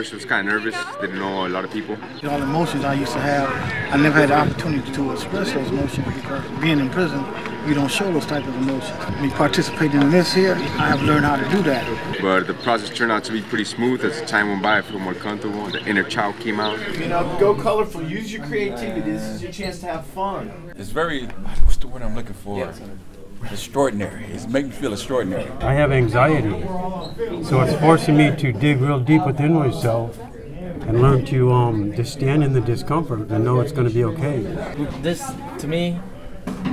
first was kind of nervous. Didn't know a lot of people. All the emotions I used to have, I never had the opportunity to express those emotions because being in prison, you don't show those type of emotions. Me participating in this here, I have learned how to do that. But the process turned out to be pretty smooth. As the time went by, I feel more comfortable. The inner child came out. You know, go colorful. Use your creativity. This is your chance to have fun. It's very, what's the word I'm looking for? Extraordinary. It's making me feel extraordinary. I have anxiety, so it's forcing me to dig real deep within myself and learn to um, just stand in the discomfort and know it's going to be okay. This, to me,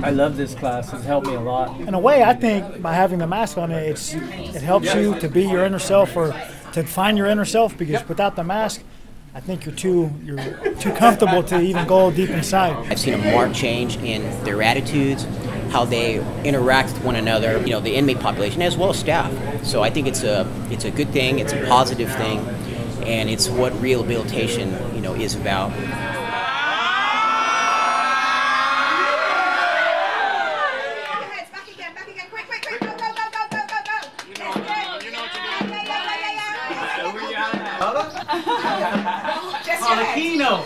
I love this class. It's helped me a lot. In a way, I think by having the mask on, it's it helps you to be your inner self or to find your inner self because without the mask, I think you're too you're too comfortable to even go deep inside. I've seen a marked change in their attitudes, how they interact with one another, you know, the inmate population as well as staff. So I think it's a it's a good thing, it's a positive thing, and it's what rehabilitation, you know, is about. Aquino.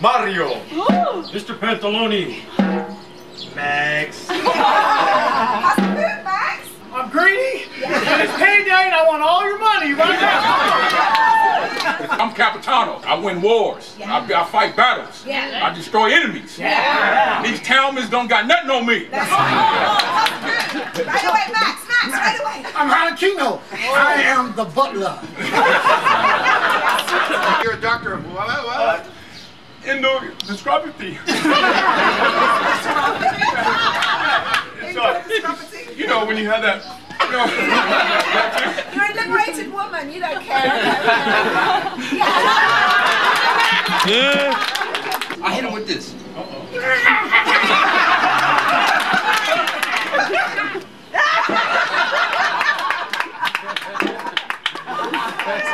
Mario. Mr. Pantaloni. Max. Max? I'm greedy. And it's payday, and I want all your money right now. I'm Capitano. I win wars. I, I fight battles. Yeah. I destroy enemies. Yeah. These townmen don't got nothing on me. Oh, right away, Max, Max, right away. I'm Halakino. I am the butler. You're a doctor of what? what? Endodiscrepity. It's, uh, you know, when you have that, you know, You're a liberated woman, you don't care. yeah. I hit him with this.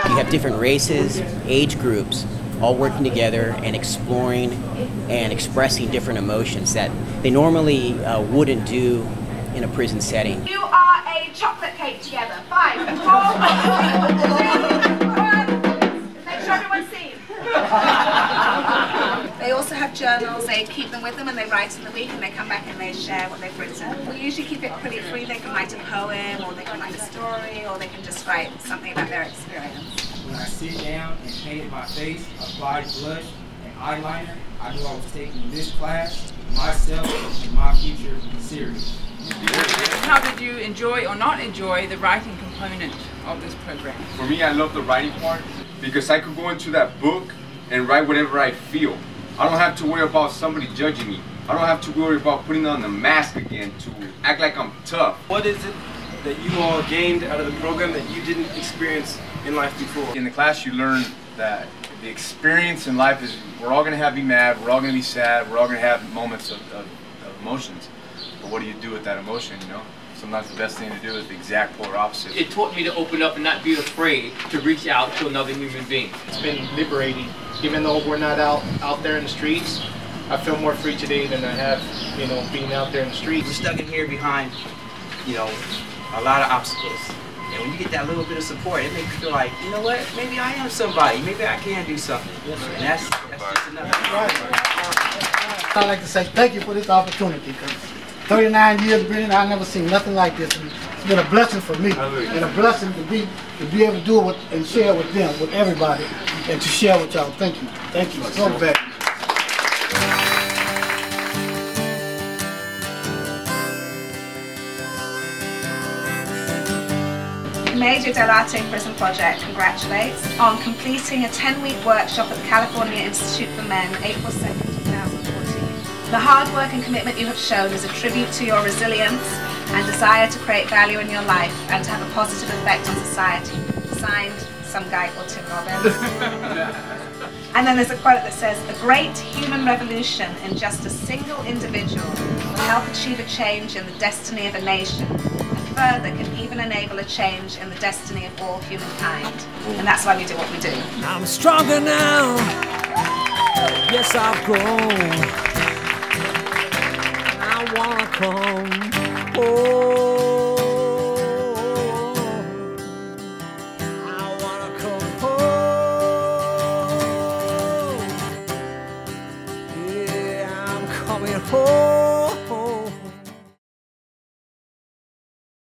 You have different races, age groups, all working together and exploring and expressing different emotions that they normally uh, wouldn't do in a prison setting. You are a chocolate cake together. Five, four, three, one. Make sure everyone's seen. They also have journals. They keep them with them and they write in the week and they come back and they share what they've written. We usually keep it pretty free. They can write a poem or they can write a story or they can just write something about their experience. When I sit down and painted my face, applied blush and eyeliner, I knew I was taking this class, myself, and my future serious. How did you enjoy or not enjoy the writing component of this program? For me, I love the writing part because I could go into that book and write whatever I feel. I don't have to worry about somebody judging me. I don't have to worry about putting on the mask again to act like I'm tough. What is it that you all gained out of the program that you didn't experience in life before? In the class, you learn that the experience in life is we're all going to have be mad, we're all going to be sad, we're all going to have moments of, of, of emotions. But what do you do with that emotion, you know? Sometimes the best thing to do is the exact polar opposite. It taught me to open up and not be afraid to reach out to another human being. It's been liberating. Even though we're not out out there in the streets, I feel more free today than I have, you know, being out there in the streets. We're stuck in here behind, you know, a lot of obstacles. And when you get that little bit of support, it makes you feel like, you know what, maybe I am somebody. Maybe I can do something. And that's, that's just another. I'd like to say thank you for this opportunity. 'cause 39 years of being, I've never seen nothing like this. It's been a blessing for me, and a blessing to be to be able to do it with, and share with them, with everybody, and to share with y'all. Thank you, thank you so much. Major Delarte Prison Project congratulates on completing a 10-week workshop at the California Institute for Men, April 2nd, 2014. The hard work and commitment you have shown is a tribute to your resilience and desire to create value in your life and to have a positive effect on society. Signed, some guy called Tim Robbins. and then there's a quote that says, a great human revolution in just a single individual will help achieve a change in the destiny of a nation further can even enable a change in the destiny of all humankind. And that's why we do what we do. I'm stronger now. Yes, I've grown. I come home.